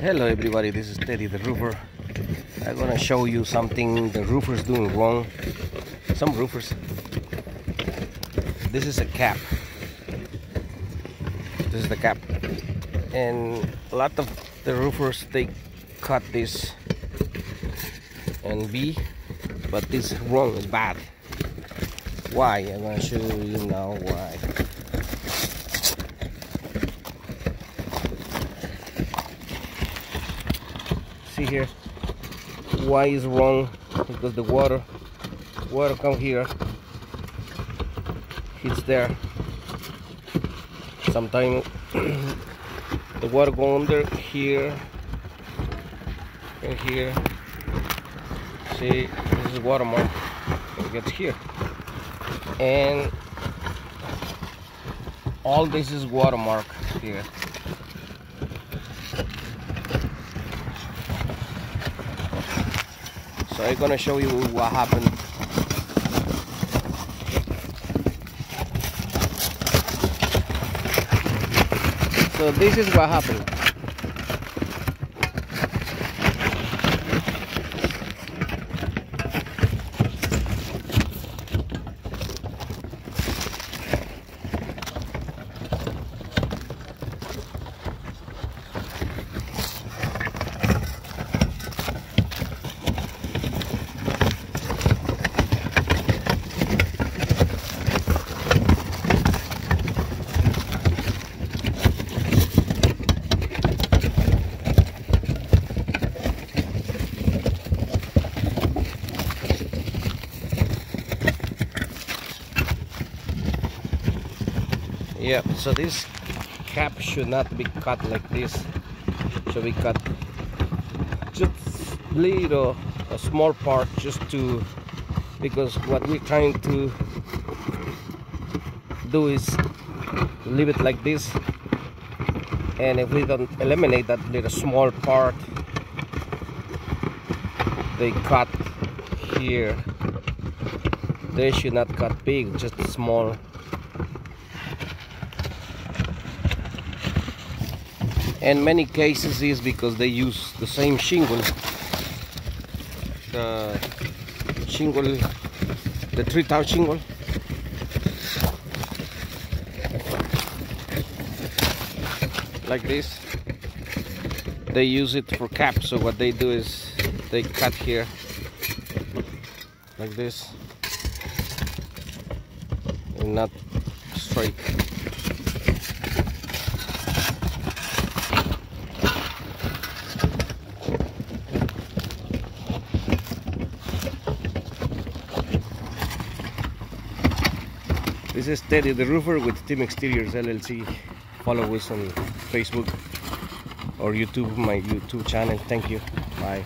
Hello everybody, this is Teddy the roofer. I'm gonna show you something the roofer's doing wrong. Some roofers. This is a cap. This is the cap. And a lot of the roofers they cut this and B, but this is wrong, it's bad. Why? I'm gonna show you now why. See here why is wrong because the water water come here it's there. Sometimes the water go under here and here. See this is watermark it gets here. And all this is watermark here so I'm gonna show you what happened. So this is what happened yeah so this cap should not be cut like this. So we cut just little a small part just to because what we're trying to do is leave it like this. And if we don't eliminate that little small part they cut here. They should not cut big just small and many cases is because they use the same shingle. The shingle the three tab shingle. Like this. They use it for caps so what they do is they cut here. Like this. And not straight This is Teddy the Roofer with Team Exteriors LLC. Follow us on Facebook or YouTube, my YouTube channel. Thank you. Bye.